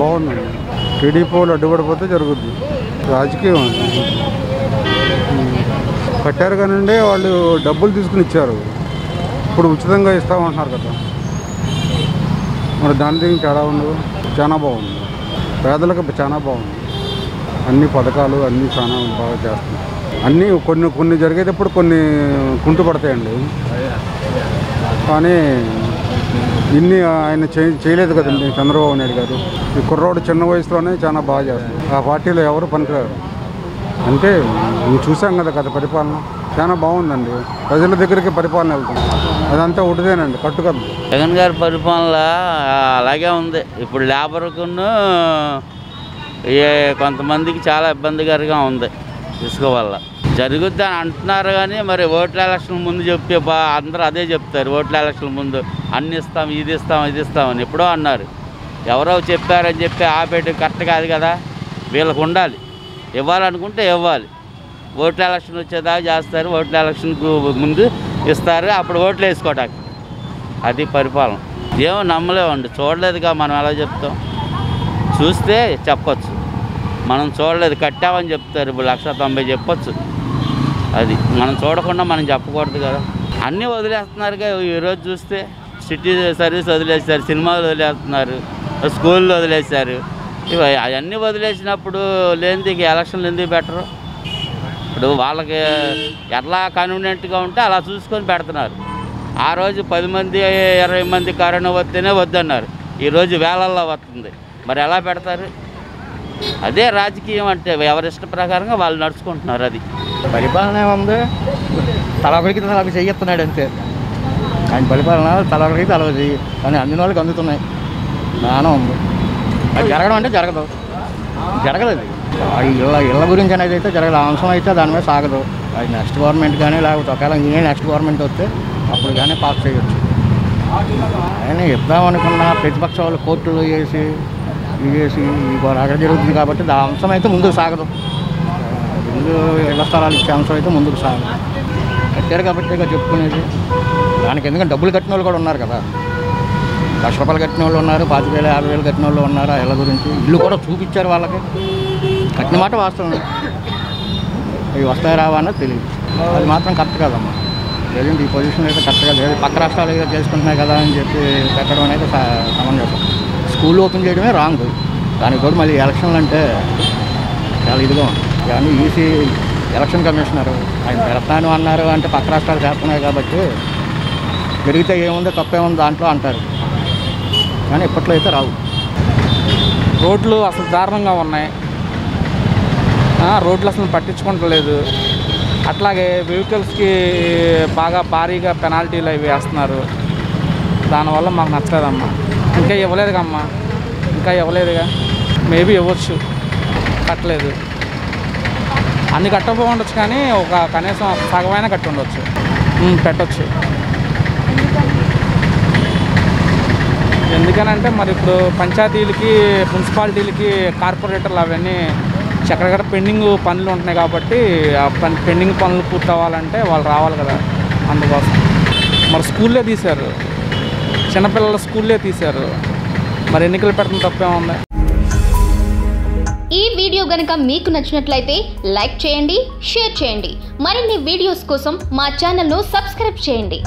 బాగుంది టీడీపీ వాళ్ళు అడ్డుపడిపోతే జరుగుద్ది. రాజకీయం కట్టారు కానండి వాళ్ళు డబ్బులు తీసుకుని ఇచ్చారు. ఇప్పుడు ఉచితంగా ఇస్తామంటున్నారు కదా. మరి దాని దగ్గర తేడా ఉండదు చాలా బాగుంది. పేదలకు చాలా బాగుంది. అన్ని పథకాలు అన్నీ చాలా బాగా చేస్తున్నాయి. అన్నీ కొన్ని కొన్ని జరిగేటప్పుడు కొన్ని కుంటు పడతాయండి కానీ ఇన్ని ఆయన చేయలేదు కదండి చంద్రబాబు నాయుడు గారు. ఈ కుర్రోడు చిన్న వయసులోనే చాలా బాగా చేస్తారు ఆ పార్టీలో ఎవరు పనికిరారు. అంటే మేము చూసాం కదా గత పరిపాలన. చాలా బాగుందండి. ప్రజల దగ్గరికి పరిపాలన వెళ్తుంది. అదంతా ఒకటిదేనండి కట్టుకద్దు జగన్ గారి పరిపాలన అలాగే ఉంది. ఇప్పుడు లేబర్కును ఏ కొంతమందికి చాలా ఇబ్బందికరంగా ఉంది. ఇసుక వల్ల జరుగుద్ది అని అంటున్నారు కానీ మరి ఓట్ల ఎలక్షన్ ముందు చెప్పే బా అందరూ అదే చెప్తారు ఓట్ల ఎలక్షన్ ముందు అన్ని ఇస్తాం ఇది ఇస్తాం ఇది ఇస్తామని ఎప్పుడో అన్నారు. ఎవరో చెప్పారని చెప్పి ఆపేయడం కరెక్ట్ కాదు కదా వీళ్ళకు ఉండాలి. ఇవ్వాలనుకుంటే ఇవ్వాలి. ఓట్ల ఎలక్షన్ వచ్చేదాకా చేస్తారు ఓట్ల ఎలక్షన్కు ముందు ఇస్తారు అప్పుడు ఓట్లు వేసుకోవటానికి. అది పరిపాలన. ఏమో నమ్మలేమండి చూడలేదుగా మనం ఎలా చెప్తాం. చూస్తే చెప్పచ్చు. మనం చూడలేదు కట్టామని చెప్తారు ఇప్పుడు లక్ష తొంభై చెప్పొచ్చు. అది మనం చూడకుండా మనం చెప్పకూడదు కదా. అన్నీ వదిలేస్తున్నారుగా ఈరోజు చూస్తే సిటీ సర్వీస్ వదిలేశారు సినిమాలు వదిలేస్తున్నారు స్కూల్లో వదిలేశారు. ఇవి అవన్నీ వదిలేసినప్పుడు లేనిది ఎలక్షన్లు ఎందుకు పెట్టరు? ఇప్పుడు వాళ్ళకి ఎలా కన్వీనియంట్గా ఉంటే అలా చూసుకొని పెడుతున్నారు. ఆ రోజు పది మంది ఇరవై మంది కరోనా వస్తేనే వద్దన్నారు. ఈరోజు వేలల్లో వస్తుంది. మరి ఎలా పెడతారు? అదే రాజకీయం అంటే ఎవరి ఇష్ట ప్రకారంగా వాళ్ళు నడుచుకుంటున్నారు అది. పరిపాలన ఏముంది? తలొకరికి తలొక చెయ్యిస్తున్నాడు అంతే. ఆయన పరిపాలన తలొకరికి తల చెయ్యి. కానీ అందిన వాళ్ళకి అందుతున్నాయి. బాగానే ఉంది. అది జరగడం అంటే జరగదు. జరగదు అది ఆ ఇళ్ళ ఇళ్ళ గురించి అనేది అయితే జరగదు. అంశం అయితే దాని మీద సాగదు. అది నెక్స్ట్ గవర్నమెంట్ కానీ లేకపోతే ఒకవేళ ఇంకే నెక్స్ట్ గవర్నమెంట్ వస్తే అప్పుడు కానీ పాస్ చేయొచ్చు. ఆయన ఇద్దామనుకున్న ప్రతిపక్ష వాళ్ళు కోర్టులు వేసి ఇవి వేసి ఇవి అక్కడ జరుగుతుంది కాబట్టి ఆ అంశం అయితే ముందుకు సాగదు. ముందు ఇళ్ళ స్థలాలు ఇచ్చే అంశం అయితే ముందుకు సాగదు. కట్టారు కాబట్టి చెప్పుకునేది. దానికి ఎందుకంటే డబ్బులు కట్టిన వాళ్ళు కూడా ఉన్నారు కదా. లక్ష రూపాయలు కట్టిన వాళ్ళు ఉన్నారు పాతిక వేలు యాభై వేలు కట్టిన వాళ్ళు ఉన్నారు ఆ ఇళ్ళ గురించి. ఇల్లు కూడా చూపించారు వాళ్ళకి. కట్టిన మాట వాస్తవం. అవి వస్తాయి రావా అన్నది తెలియదు. అది మాత్రం కరెక్ట్ కాదమ్మా. లేదంటే ఈ పొజిషన్ అయితే కరెక్ట్గా లేదు పక్క రాష్ట్రాలు చేసుకుంటున్నాయి కదా అని చెప్పి పెట్టడం అనేది సమంజసం. స్కూల్ ఓపెన్ చేయడమే రాంగ్. దానికి కూడా మళ్ళీ ఎలక్షన్లు అంటే చాలా ఇదిగా ఉంది. కానీ ఈసీ ఎలక్షన్ కమిషనర్ ఆయన పెడతాను అన్నారు అంటే పక్క రాష్ట్రాలు చేస్తున్నాయి కాబట్టి పెరిగితే ఏముందో తప్పేముంది దాంట్లో అంటారు. కానీ ఇప్పట్లో అయితే రావు. రోడ్లు అసలు దారుణంగా ఉన్నాయి. రోడ్లు అసలు పట్టించుకుంటలేదు అట్లాగే వెహికల్స్కి బాగా భారీగా పెనాల్టీలు అవి వేస్తున్నారు. దానివల్ల మాకు నచ్చలేదమ్మా. ఇంకా ఇవ్వలేదుగా కమ్మా ఇంకా ఇవ్వలేదుగా. మేబీ ఇవ్వచ్చు. కట్టలేదు. అన్ని కట్టకపో ఉండొచ్చు కానీ ఒక కనీసం సగమైన కట్టి ఉండొచ్చు. పెట్టచ్చు. ఎందుకనంటే మరి ఇప్పుడు పంచాయతీలకి మున్సిపాలిటీలకి కార్పొరేటర్లు అవన్నీ ఎక్కడెక్కడ పెండింగ్ పనులు ఉంటున్నాయి కాబట్టి ఆ పని పెండింగ్ పనులు పూర్తి అవ్వాలంటే వాళ్ళు రావాలి కదా అందుకోసం. మరి స్కూల్లో తీశారు. చిన్నపిల్లల స్కూల్లే తీశారు. మరి ఎన్నికలు పెట్టడం తప్పేముంది? ఈ వీడియో గనుక మీకు నచ్చినట్లయితే లైక్ చేయండి షేర్ చేయండి. మరిన్ని వీడియోస్ కోసం మా ఛానల్ను సబ్స్క్రైబ్ చేయండి.